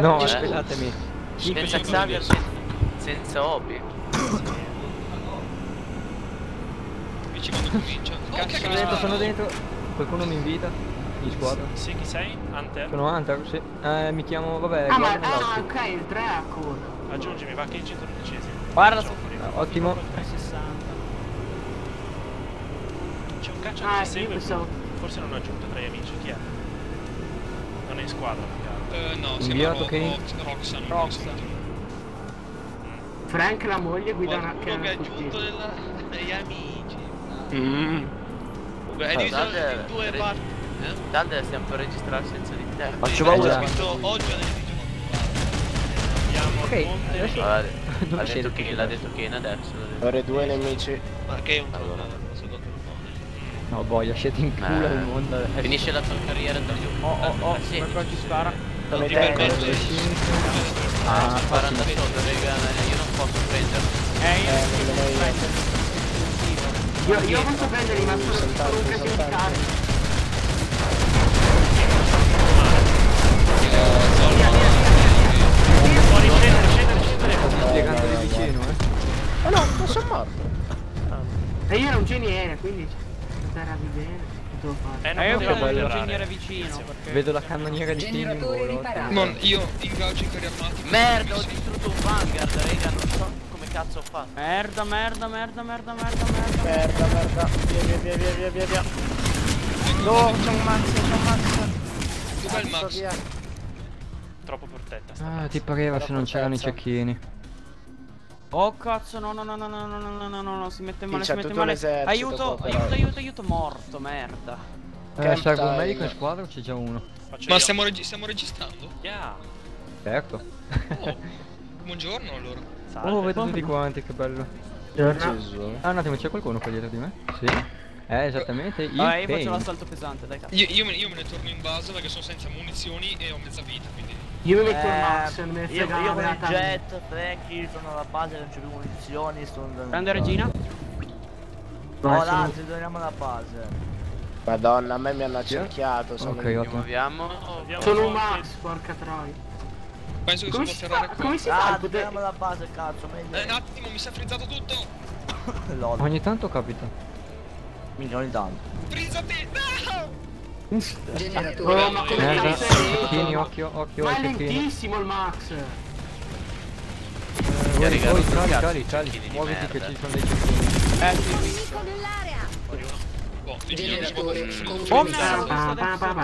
No, Eh? aspetatemi. Senza Xavier, sen- senza Obi. Dici quando comincia. Che Sono dentro, sono dentro. Qualcuno mi invita in squadra. Sì, chi sei? Hunter? Sono Hunter, sì. Eh, mi chiamo, vabbè, Ah, ma ah, ok, il 3 a correre. Aggiungimi, va che in 112esimo. Guarda, Ah, ottimo. col 360. C'è un caccia che Ah, io segue. pensavo... Forse non ho aggiunto tra gli amici. Chi è? Non è in squadra, Uh, no, si chiama Ro che... Roxan. Roxan. Frank la moglie guida Qualcuno una che, che è giunto della... degli amici. Mm. Comunque, è diviso in due re... parti. Eh? Tanto è sempre registrato senza di te. Faccio paura. Oggi Ok, adesso... L'ha detto, detto Kane, l'ha detto Kane adesso. Ore due nemici. Ma che è un allora. No boia, siete in culo eh. il mondo adesso. Finisce la tua carriera da giù. Oh oh ah, oh, sì, ma qua ci spara. Non ti te, permetto come- di- Ah, sto sparando da sotto, raga, io non posso prenderlo. Eh, io Eh, non nemmeno io. Io, io posso prenderli, ma sono Saltante, sono un casino di carica. Fuori, scendere, scendere, scendere. Sto spiegando di vicino, eh. Oh no, non sono morto. E io ero un geniere, quindi se terravi bene? Eh, non Eh, io l'ingegnere vicino. Perché... Vedo la cannoniera di King in volo. Non, io ingaggio i carri armati. Merda, ho distrutto un Vanguard, raga, non so come cazzo ho fatto. Merda, merda, merda, merda, merda, merda. Merda, merda. Via, via, via, via, via, via, via. No, c'è un Max, c'è un Max. Dov'è il Max? via. Troppo protetta sta Ah, ti pareva se non c'erano i cecchini. Oh cazzo, no, no, no, no, no, no, no, no, no, no, no, si mette male, si mette male. Aiuto, però. aiuto, aiuto, aiuto, morto, merda. Eh, Camp serve un medico in squadra o c'è già uno? Faccio Ma stiamo, regi- stiamo registrando? Yeah. Certo. Oh, buongiorno allora. Salve. Oh, vedo tutti quanti, che bello. Gesù. Ah, un attimo, c'è qualcuno qua dietro di me? Sì. Eh, esattamente, il Vabbè, io faccio l'assalto pesante, dai cazzo. Io, io me, io me ne torno in base perché sono senza munizioni e ho mezza vita, quindi... Io mi metto il Eh, Max, non me ne io, frega io la con il jet, Franky, sono alla base, non c'è più munizioni, sono... Grande regina. No, l'altro, torniamo alla base. Madonna, a me mi hanno accerchiato. Sono Ok, in- ottimo. Muoviamo. Andiamo Sono al un. Max, porca troia. Penso che Come si fa? ferrare qua. Come si fa Ah, poter... torniamo alla base, cazzo, meglio. Eh, un attimo, mi si è frizzato tutto! Ogni tanto capita milioni danni. Frizzati! No! Generatore. Oh, ma come eh, Tieni occhio, occhio, ma è lentissimo il Max. Eh, yeah, voi, cali, cali, cali, muoviti che ci sono dei cecchini. Eh, sì. Oh, Generatore, sconfigurato. Da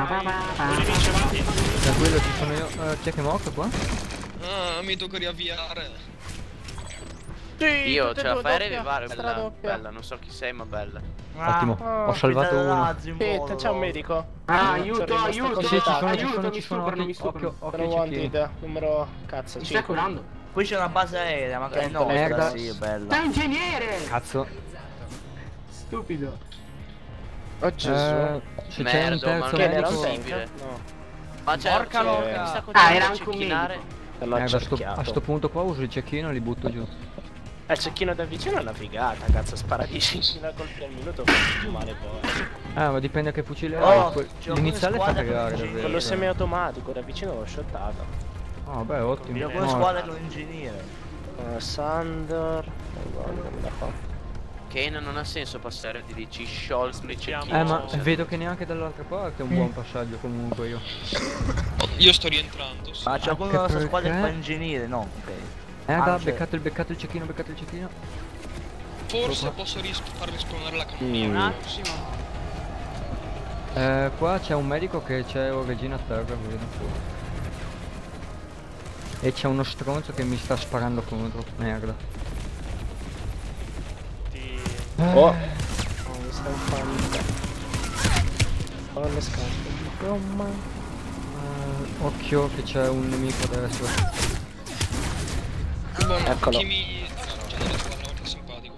quello ci sono io. Uh, chi è che è qua? Ah, mi tocca riavviare. Sì, Io ce e la fai a doppia, rivare, stra bella, doppia. bella, non so chi sei ma bella. Ottimo, oh, ho salvato uno. Aspetta, c'è un medico. Ah, Sono aiuto, aiuto, Sì, sì, ci sono, contattato. ci sono, aiuto, ci mi sono. stuprano, mi Occhio, occhio, stuprano. occhio Sono wanted, numero cazzo, Mi stai 5. curando? Qui c'è una base aerea, ma che no, merda. sì, bella. un ingegnere! Cazzo. Stupido. Oh Gesù. Eh, c'è un Merda, ma terzo medico. No. Ma c'è Porca loca. Ah, era anche un. L'hanno Eh, a sto punto qua uso il cecchino e li butto giù. Eh, il cecchino da vicino è una figata, cazzo, spara 10.000 colpi al minuto, fa più male poi. Ah, ma dipende che fucile hai. Oh, Que- c'è L'iniziale fa cagare davvero. Quello semiautomatico, da vicino l'ho shottato. Ah, beh, ottimo. Io con squadra con l'ingegnere. Uh, Sandor. La fa. Kane non ha senso passare di dici sciolti Smettiamo. cecchini. Eh, ma vedo che neanche dall'altra parte è un buon passaggio comunque io. Io sto rientrando. sì. Ma c'è qualcuno Anche della nostra squadra che fa ingegnere? No, ok. Eh, raga, beccato il beccato il cecchino, beccato il cecchino. Forse posso ris- far rispawnare la cannoniera. Un attimo. Eh, qua c'è un medico che c'è regina a terra, vedo. E c'è uno stronzo che mi sta sparando contro. Merda. Ti... Oh! Oh, mi sta infamando. Ho le scarpe di gomma. Eh, occhio che c'è un nemico adesso. Eccolo. chi mi... C'è nella squadra molto simpatico.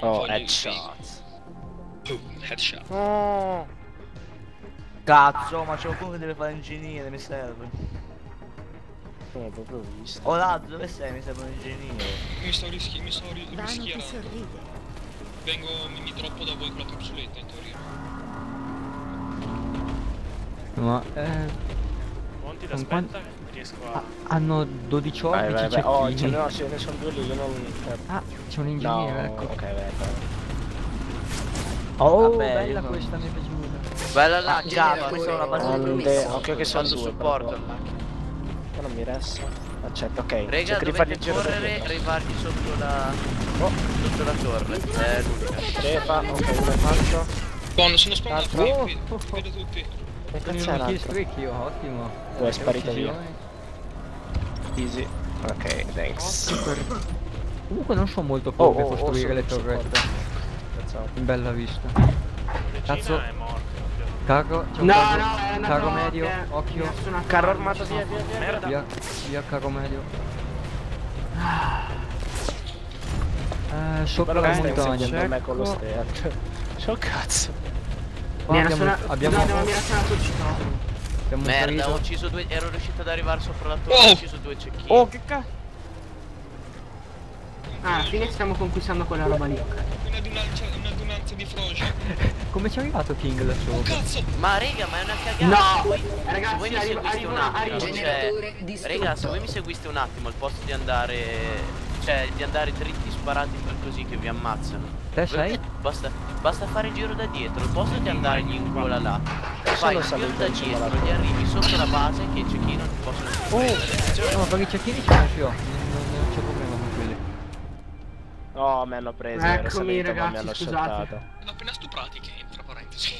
Non Oh, headshot. headshot. Oh! Cazzo, ma c'è qualcuno che deve fare ingegnere, mi serve. L'ho proprio visto. Oh l'altro, dove sei? Mi serve un ingegnere. Mi sto rischi... mi sto ri- rischiando. Vengo, mi, mi droppo da voi con la capsuletta in teoria. Ma eh. Monti Con aspetta, riesco Ah, a... hanno 12 Vai, orbiti vai, vai. Oh, ce ne, no, ce ne sono due lì, io non... Ah, c'è un No, ingegnere, ecco. ok, vai, vai. Oh, Vabbè, bella io- questa, mi è piaciuta. Bella là, Ah, generatore questa è una base di occhio che sono due. supporto. però. Ma non mi resta. Accetta, ok. Rega, di il dovete giro da correre e arrivargli sotto la... sotto la torre. È l'unica. Crepa, ok, uno faccio. Buono, sono spawnato Oh, qui, oh, qui, oh. vedo tutti. Che cazzo io, ottimo. Due è sparito via. Easy. Ok, thanks. Comunque non sono molto Oh, per oh, oh, costruire le sono- torrette. In bella vista. Cazzo. Carro, No, carro, no, carro medio, occhio. Carro armato, via, via, via. Merda. Via, via carro medio. Eh, sopra Però la montagna. con lo Ecco. stealth. C'ho cazzo. Era abbiamo, abbiamo, No, no, mi era suonato il citofono. Abbiamo Merda, ho ucciso due... ero riuscito ad arrivare sopra la torre, Oh! ho ucciso due cecchini. Oh, che cazzo. Ah, alla fine stiamo conquistando quella roba lì. ok. Un'adunanza, di froci. Come ci è arrivato King da Oh sopra? cazzo! Ma rega, ma è una cagata. No! Voi- Ragazzi, se voi mi seguiste un attimo, cioè. Rega, se voi mi seguiste un attimo al posto di andare... Cioè, di andare dritti sparati per così che vi ammazzano. Te sei? Basta, basta fare il giro da dietro, al posto di andargli in gola là. Fai il giro da dietro, gli arrivi sotto la base che i cecchini non ti possono prendere. No, per i cecchini ce ne ho, non, c'è problema con quelli. Oh, mi hanno preso, Eccomi, mi ragazzi, hanno scusate. Hanno appena stuprati che tra parentesi.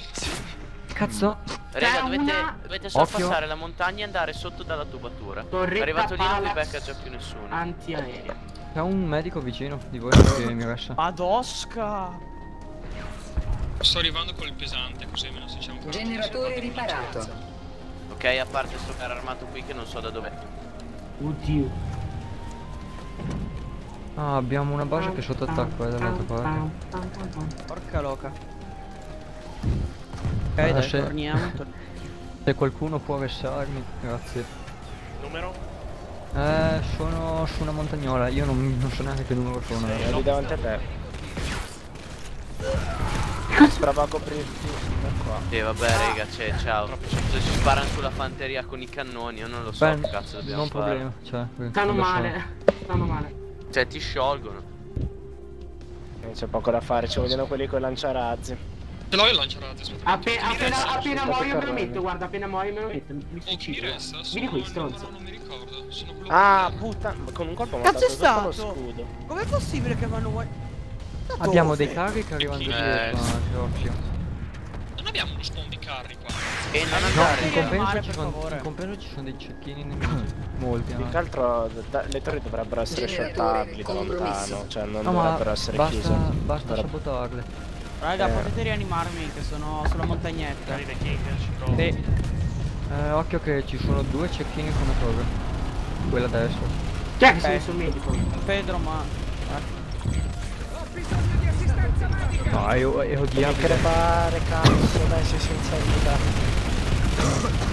Cazzo? Raga, C'è dovete, una- dovete solo Occhio. passare la montagna e andare sotto dalla tubatura. Torretta Arrivato lì non vi becca già più nessuno. Antiaerea. C'è un medico vicino di voi che mi resta. Adosca. Sto arrivando con il pesante, così almeno se c'è un Generatore riparato. Ok, a parte sto carro armato qui che non so da dov'è. Oddio. Ah, abbiamo una base che è sotto attacco eh, dall'altra parte. Porca loca. Ok, Ah, dai, se- torniamo. tor- Se qualcuno può restarmi, grazie. Numero? Eh, sono su una montagnola, io non, non so neanche che numero sono. Ragazzi. lì davanti a te. Prova a coprirti da qua. E vabbè, raga, cioè, ciao. Se ci sparano sulla fanteria con i cannoni, io non lo so Beh, che cazzo dobbiamo non fare. problema, cioè. Stanno male. Stanno male. Cioè, ti sciolgono. Non c'è poco da fare, ci vogliono quelli con i lanciarazzi. Ce l'ho il lanciarazzi. Appe- appena appena muoio me lo metto, guarda, appena muoio me lo metto. Mi Oh, suicido. resta? Vieni qui, stronzo. No, non mi ricordo. Sono quello Ah, puttana, con un colpo mi ha Cazzo è dato lo stato? scudo. Com'è possibile che vanno? Abbiamo dei carri che arrivano da eh, dietro. Non abbiamo uno spawn di carri qua. E non No, andare. in compenso, mare, ci sono, in compenso ci sono dei cecchini nemici. Molti Più che altro le torri dovrebbero essere shottabili da lontano, cioè non No, dovrebbero essere basta, chiuse. basta Dovrebbe- sabotarle. Raga, Eh. potete rianimarmi che sono sulla montagnetta. Sì. Eh, occhio che ci sono due cecchini con la torre. Quella a destra. Chi è che si è Ok. messo il medico? Pedro, ma... No, è, è Devi odiabile. crepare, cazzo, dai, sei senza vita.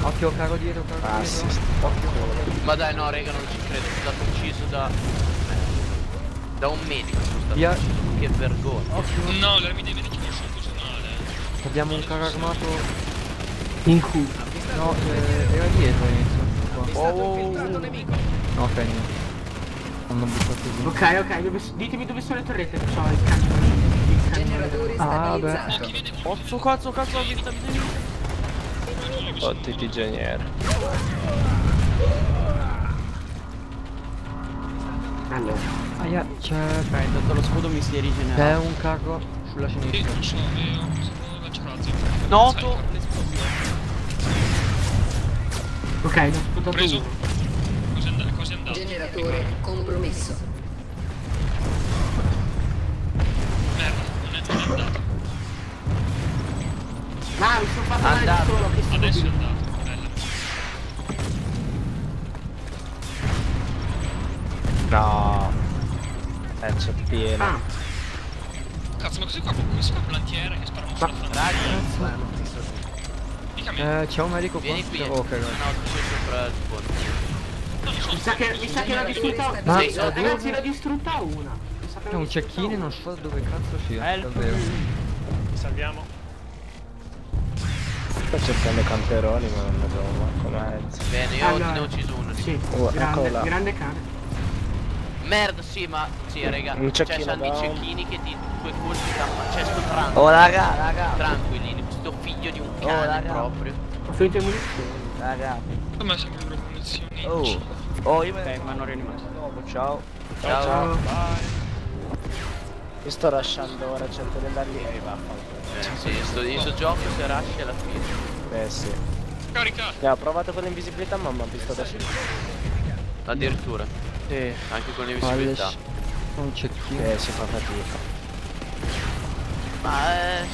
Occhio, caro dietro, caro Assist. dietro. Occhio. Ma dai, no, raga, non ci credo. Sono stato ucciso da. Da un medico. Sono stato Via. ucciso. Che vergogna. No, l'armi dei medici non sono così male. Abbiamo un carro armato. In culo. No, eh, era dietro all'inizio. Qua. Oh, No, ok, niente. Hanno buttato giù. Ok, ok, dove ditemi dove sono le torrette ho il cannone. Il cannone. Generatore Ah, beh. Cazzo, cazzo, cazzo, vita, vita, vita. Oh, tutti ingegneri. Allora. Aia, c'è. Ok, dato lo scudo mi si è C'è un carro sulla Sì, sinistra. non sono lanciarazzi. Noto. Ok, ne ho sputato Preso. uno. Generatore compromesso. Merda, non è, è andato. Ma mi sono fatto male da Andato. solo, che Adesso è andato. Bella. No. Eh, c'è pieno. Ah, Cazzo, ma cos'è qua? Questo qua è un plantiere che sparano sulla fantasia. Mica me. Eh, c'è un medico qua. Vieni qui. Oh, No, sei sopra il ponte. Mi sa che, mi sa che l'ho distrutta Ma- Sì. Ragazzi, l'ho distrutta una. Mi sa che C'è l'ho un cecchino e una. non so dove cazzo sia. Help Davvero. Salviamo. Sto cercando camperoni, ma non ne trovo manco mezzo. Bene, io Ah, sì. Oh, grande, eccolo là. grande cane. Merda, sì, ma. Sì, raga. Un Cioè, cecchino c'hanno i cecchini che ti. Due colpi campa. Cioè, sto tranquillo. Oh raga, raga. Tranquillini, sto figlio di un cane raga. proprio. Ho finito le munizioni. Raga. A me munizioni. Oh. Oh, io Ok, ma non rianimato. Dopo, ciao. Ciao. Ciao. Io sto lasciando ora, cerco di andare lì e vaffanculo. Eh, sì, sto, io sto gioco se rush alla fine. Beh sì. Carica! Eh, ho provato con l'invisibilità ma mi ha visto da sinistra. Addirittura. Sì. Anche con le Palle. visibilità. Un cecchino. Eh, si fa fatica. Ma eh.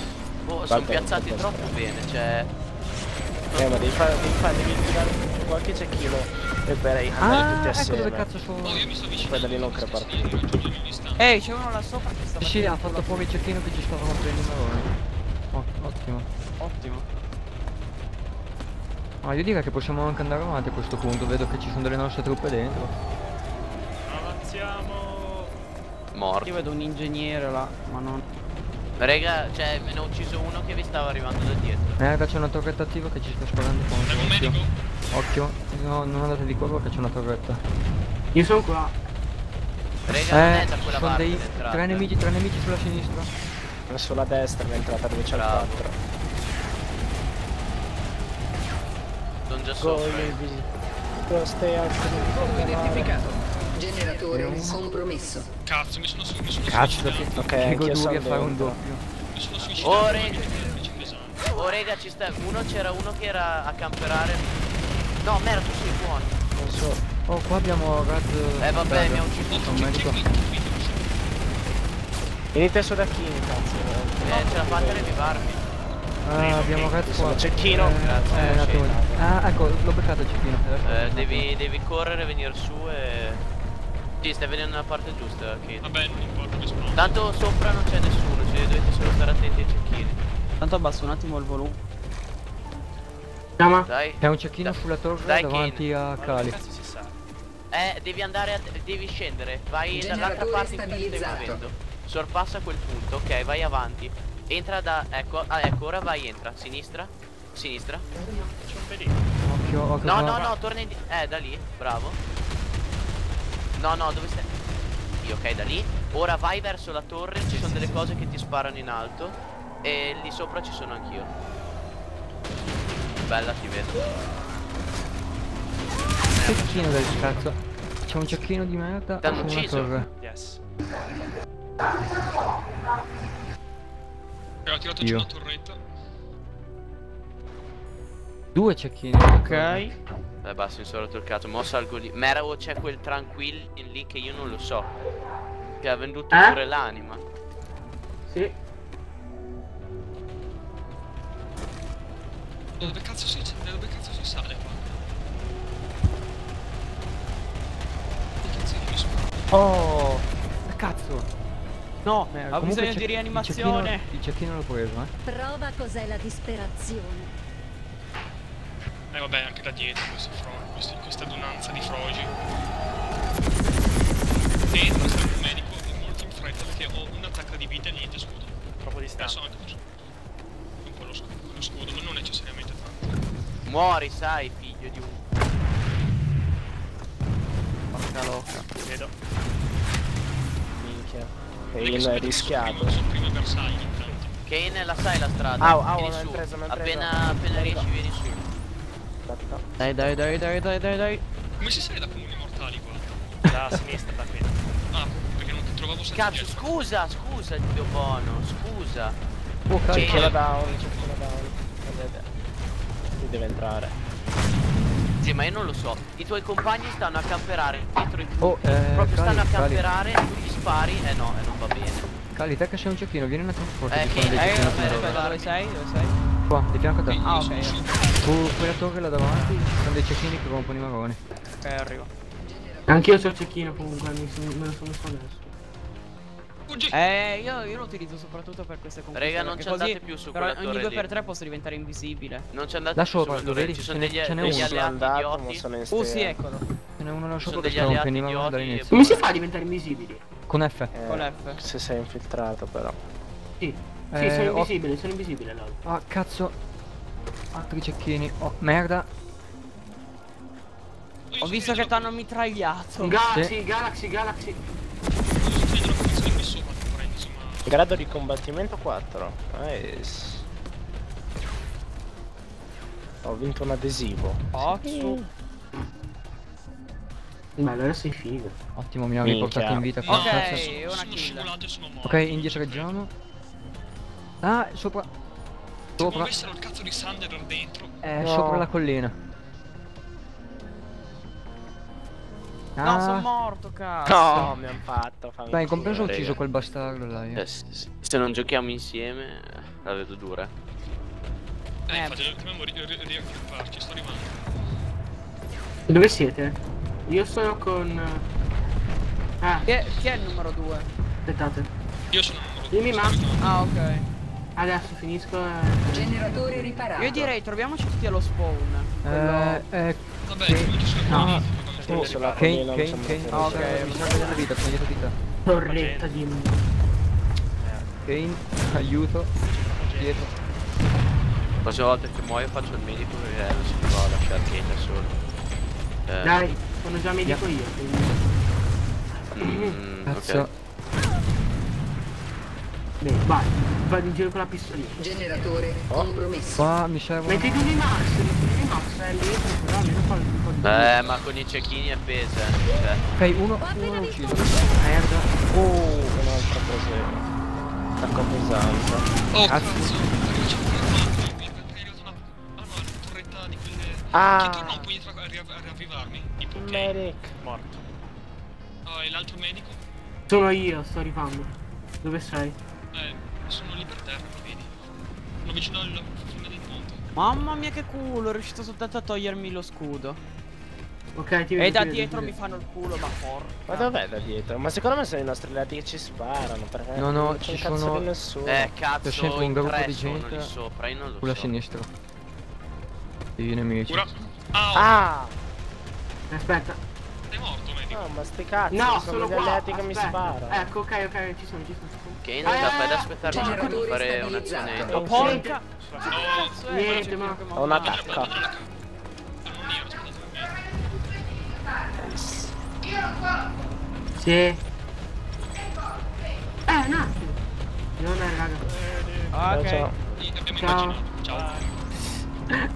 Boh, sono piazzati troppo bene, cioè. Eh, ma devi fare, devi fare, devi tirare qualche cecchino e per andare Ah, tutti ecco assieme. dove cazzo sono. Oh, io mi sto avvicinando. Poi da lì non distanze. Ehi, c'è uno là sopra che sta Sì, ha fatto fuori il cecchino che ci stava rompendo i maroni. Oh, ottimo. Ottimo. Ma io direi che possiamo anche andare avanti a questo punto, vedo che ci sono delle nostre truppe dentro. Avanziamo. Morto. Io vedo un ingegnere là, ma non... Raga, cioè, me ne ho ucciso uno che vi stava arrivando da dietro. Merda, c'è una torretta attiva che ci sta sparando contro. Andiamo Occhio. Occhio. No, non andate di curva che c'è una torretta. Io sono qua. Raga, non è Eh, da quella sono parte dei l'entrata. tre nemici, tre nemici sulla sinistra. Sulla destra è entrata dove c'è il Bravo. 4. Sono già sopra. stay out. Identificato. Generatore compromesso. Cazzo, mi sono, mi sono Cazzo, suicidato. che, Ok, anch'io goduria sono fare un doppio. Mi sono suicidato. Oh, con re- il PC pesante. Oh, raga, ci sta. Uno c'era uno che era a camperare. No, merda, tu sei buono. Non so. Oh, qua abbiamo Rad. Eh, vabbè, mi ha ucciso. Un medico. Venite su da King, cazzo. Eh, ce la fate a rivivarmi. Ah, abbiamo Red Sono qua. cecchino. Eh, Grazie, eh, sì. Ah, ecco, l'ho beccato il cecchino. Eh, devi, devi correre, venire su e. Sì, stai venendo nella parte giusta, Kid. Vabbè, non importa, mi spawno. Tanto sopra non c'è nessuno, cioè dovete solo stare attenti ai cecchini. Tanto abbasso un attimo il volume. Chiama. Dai. C'è un cecchino sulla torre Dai, davanti a Ma dove Cali. cazzo si sa? Eh, devi andare a, devi scendere. Vai dall'altra parte in cui stai muovendo. Sorpassa quel punto, ok, vai avanti. Entra da. Ecco, ah, ecco, ora vai, entra. Sinistra. Sinistra. C'è un pelino. Occhio, occhio. No, no, no, torna indietro. Eh, da lì, bravo. No, no, dove stai? Sì, ok, da lì. Ora vai verso la torre, ci sono delle cose che ti sparano in alto. E lì sopra ci sono anch'io. Bella, ti vedo. Cecchino del cazzo. C'è un cecchino di merda T'hanno ucciso? torre. Yes. Ho tirato giù Io. una torretta. Due cecchini. Ok. Eh basta, mi sono rotto il cazzo. Mo salgo lì. Mera o c'è quel tranquillo lì che io non lo so. Che ha venduto Eh? pure l'anima. Sì. Dove cazzo si, da dove cazzo si sale qua? Che cazzo di mi sono... Oh! Cazzo! No, Merda, ha comunque bisogno di rianimazione. Il cecchino, il cecchino l'ho preso, eh. Prova cos'è la disperazione. Eh vabbè, anche da dietro questi fro questi, questa adunanza di frogi. Dentro sta un medico molto in fretta perché ho un attacco di vita e niente scudo. Troppo Adesso distante. anche così. Un po' lo scudo, lo scudo, ma non necessariamente tanto. Muori, sai, figlio di un. Porca loca. Ti vedo. Minchia. Kane è rischiato. Sono prima, bersagli intanto. Kane, la sai la strada. Au, au, su. preso, hai preso. appena, appena riesci, vieni su. Aspetta. Dai, dai, dai, dai, dai, dai, dai. Come si sale da comuni mortali qua? Da sinistra, da qui. Ah, perché non trovavo senza Cazzo, dietro. scusa, scusa, Dio buono, scusa. Oh, cazzo! C'è la down, c'è la down. Vedete. Qui deve entrare. Sì, ma io non lo so. I tuoi compagni stanno a camperare dietro i Oh, eh, Proprio stanno a Cali, Cali. camperare, tu gli spari. Eh no, eh non va bene. Cali, te che sei un cecchino, vieni un attimo forte. Eh, che- dei eh, vabbè. Dove sei? Dove sei? Qua, di fianco a te. Ah, ok. Su quella torre là davanti sono dei cecchini che rompono i maroni. Ok, arrivo. Anch'io c'ho il cecchino comunque, mi sono- me lo sono messo adesso. Eh, io, io lo utilizzo soprattutto per queste conquiste. Raga, non ci andate così più su però quella ogni torre 2x3 lì. posso diventare invisibile. Non ci andate Da più sopra, sulla lo torre? Ci sono Ce n'è- degli, ce degli alleati andato, ma idioti. sono in Oh sì, eccolo. Ce n'è uno là Ci sono sopra che degli sta idioti dall'inizio. Come si fa a diventare invisibili? Con F. Eh, Con F. Se sei infiltrato però. Sì. Sì, Eh, sono ho- invisibile, sono invisibile allora. Ah, cazzo. Altri cecchini. Oh, merda. Ho visto che t'hanno mitragliato. Galaxy, Galaxy, Galaxy. Grado di combattimento 4. Nice. Ho vinto un adesivo. Oxu. Ma allora sei figo. Ottimo, mi ha riportato in vita. Ok, Cazzo. una Sono kill. scivolato e sono morto. Ok, indietreggiamo. Ah, sopra. Sopra. muovessero il cazzo di Sander dentro. Eh, No. sopra la collina. No, Ah. sono morto, cazzo. No, mi hanno fatto. Dai, in compenso ho ucciso quel bastardo, dai. Eh. Se non giochiamo insieme, la vedo dura. Eh, Eh. infatti dobbiamo ri- ri- riaggrupparci, sto arrivando. Dove siete? Io sono con... Ah, Chi è, chi è il numero 2? aspettate. Io sono il numero Dimmi, due, ma- sto arrivando. Ah, ok. Adesso finisco e... Generatore riparato. Io direi troviamoci tutti allo spawn. Quello... Eh, eh, Vabbè, Che- no. come sulla Kane, Kane, Kane. Ah, ok, serve della vita, prendete vita. Torretta di... Kane, aiuto. Dietro. La prossima volta che muoio faccio il medico perché non si può lasciare Kane da solo. Eh, Dai, sono già medico io, quindi... mm, Cazzo. ok. Bene, vai. Vado in giro con la pistolina. Generatore Oh. compromesso. Qua mi servono. Metti tu di Max, metti tu di Max, è lì, però almeno fa un po' di... Eh, ma con i cecchini è pesa. Cioè. Ok, uno, uno ucciso. Merda. Oh, un'altra cosa. Attacco pesante. Oh, Cazzo. un. Ah no, la torretta di quelle... Ah. Chi torna un po' indietro a, ri- a riavvivarmi? Tipo, ok. Medic. Morto. Ah, e l'altro medico? Sono io, sto arrivando. Dove sei? Eh, sono lì per terra, mi vedi? Sono vicino alla fine del ponte. Mamma mia che culo, è riuscito soltanto a togliermi lo scudo. Ok, ti vedo. E da vedo, dietro mi fanno il culo, ma porca. Ma dov'è da dietro? Ma secondo me sono i nostri lati che ci sparano. Perché No, no, non c'è ci sono- di nessuno. Eh, C'è cazzo, sempre un gruppo di gente lì sopra, io non lo Sulla so. sinistra. I nemici. Cura. Ah, Ah! Aspetta. sei morto. No, ma sti cazzi, No, sono sono gli qua. alleati che mi sparano. Ecco, ok, ok, ci sono, ci sono. ci sono. Kane, fai ad aspettare un attimo per fare un'azione porca. Oh, è? Niente, ma- Ho una tacca. Sì. Eh, un attimo. Non è, raga. Ok. Ciao. Ciao. Ciao.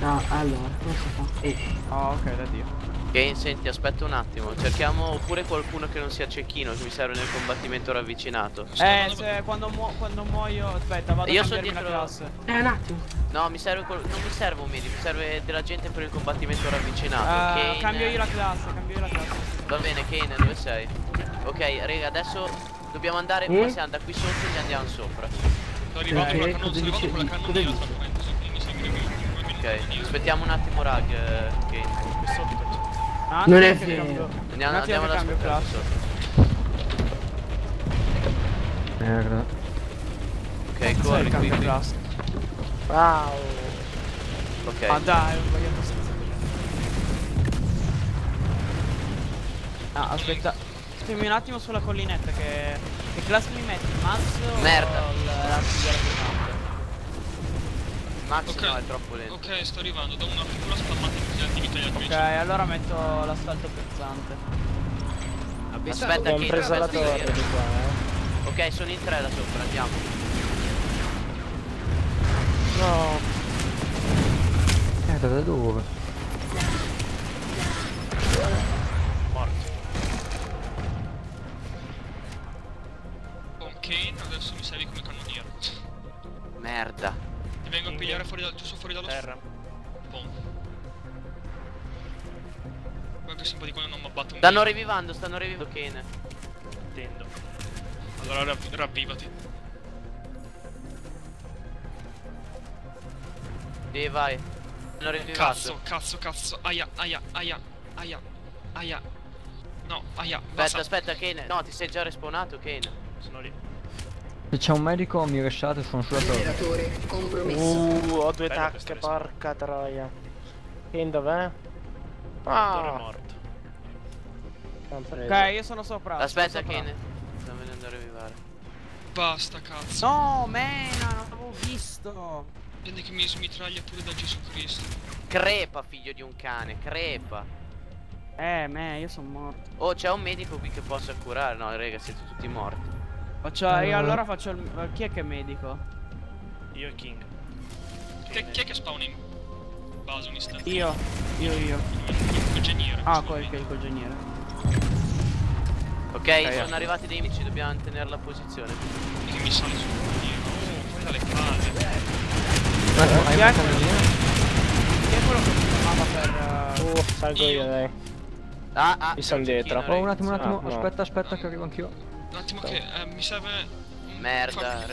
No, allora, come si fa? Esci. Ah, ok, da Dio. Kane, senti, aspetta un attimo. Cerchiamo oppure qualcuno che non sia cecchino, che mi serve nel combattimento ravvicinato. Eh, se quando, muo- quando muoio. Aspetta, vado Io a sono cambiarmi la dietro- classe. Eh, un attimo. No, mi serve non mi serve un medico, mi serve della gente per il combattimento ravvicinato. Ah, Kane- cambio io la classe, cambio io la classe. Va bene, Kane, dove sei? Ok, raga, adesso dobbiamo andare, Mm? passiamo da qui sotto e andiamo sopra. Sto arrivando Eh, con la sto arrivando dici- con la cannoniera tra. Ok, aspettiamo un attimo Rag, eh, Kane. Qui sotto. Ah, Non è vero. Andiamo, un attimo andiamo che ad aspettare. Merda. Ok, corri qui, qui. classe. Wow. Ok. Ah dai, ho sbagliato senza Ah, aspetta. Stimmi un attimo sulla collinetta che. Che classe mi metti? Mazzo o Merda. pesante? Max Ok. no, è troppo lento. Ok, sto arrivando da una figura spammata Ok, allora metto l'asfalto pezzante. Aspetta Abbiamo che preso la aspetta, torre di qua, eh. Ok, sono in tre da sopra, andiamo. No. Merda, da dove? Morto. Con Kane adesso mi servi come cannoniere. Merda. Ti vengo a pigliare fuori da, giusto fuori dallo Terra. Che simpatico non mi abbatto un Stanno revivando, stanno revivando Kane. Intendo. Allora rav- ravvivati. Sì, vai. Hanno revivato. Cazzo, cazzo, cazzo. Aia, aia, aia, aia, aia. No, aia, Aspetta, basta. aspetta, Kane. No, ti sei già respawnato, Kane. Sono lì. Se c'è un medico mi lasciate, sono sulla torre. Uh, ho due Bello tacche, porca troia. Kane dov'è? Ah. Ok, io sono sopra. Aspetta. Kane. Sto venendo a revivare. Basta, cazzo. No, mena, non l'avevo visto. Vedi che mi smitraglia pure da Gesù Cristo. Crepa, figlio di un cane, crepa. Eh, me, io sono morto. Oh, c'è un medico qui che possa curare. No, raga, siete tutti morti. Faccio, Eh. io allora faccio il... eh, Chi è che è medico? Io e King. Chi, chi è che spawna in base un istante? Io, io, io. Il ingegnere. Ah, quel che è il coglioniere. Ok, Ok, sono arrivati dei nemici, dobbiamo tenere la posizione. Mi sale sul cannoniere. Oh, fuori dalle palle. Hai Chi un è? cannoniere? Chi è quello che mi chiamava per... eh, Uh, salgo io, dai. Ah, ah, Ci c'è son un dietro. Oh, un attimo, un attimo. Ah, no. Aspetta, aspetta, che arrivo anch'io. Un attimo che eh, mi serve... Merda.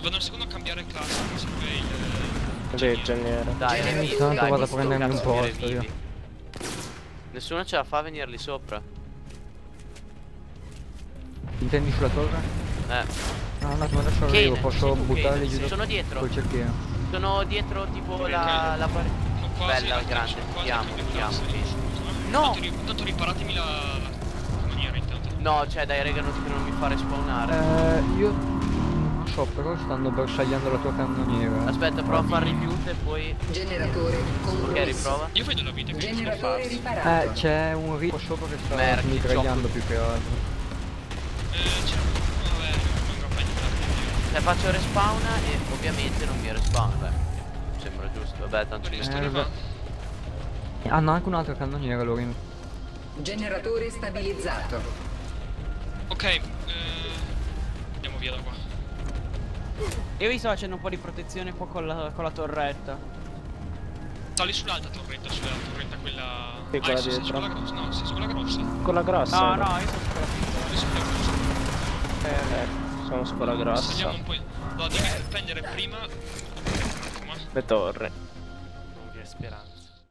Vado un secondo a cambiare classe, mi serve il... Sì, ingegnere. Dai, Genere dai, intanto dai, vado a prendermi un posto, revivi. Nessuno ce la fa a venirli sopra. Intendi sulla torre? Eh. No, un attimo, adesso Kane, arrivo. Posso buttarli Kane? giù Sono dietro. col cecchino. Sono dietro tipo la, la parete. Bella, grande, quasi ti amo, a cambio ti amo, classe. sì. Scusa. No! Tanto, ri- tanto riparatemi la... la cannoniera intanto. No, cioè dai raga, non, non mi fare spawnare. Eh, io non so, però stanno bersagliando la tua cannoniera. Aspetta, prova a far rifiuto e poi. Generatore Ok, riprova. Io vedo la vita che Generatore Eh, riparato. c'è un rifo sopra che sta mitragliando più che altro. Cioè faccio respawn e ovviamente non mi respawn. Beh, sembra giusto. Vabbè, tanto visto Eh, vabbè. Hanno anche un'altra cannoniera loro in... Generatore stabilizzato. Ok, eh... Andiamo via da qua. Io vi sto facendo un po' di protezione qua con la, con la torretta. Sali sull'alta torretta, sulla torretta quella... Sì, ah, quella sei- sei su dietro. quella grossa? No, sei su quella grossa. Con la grossa. No, no, io sono sulla piccola. Sei su quella grossa. Eh, sono su quella grossa. Saliamo un po'. No, devi prendere prima... Ma... Le torri. Non vi è speranza.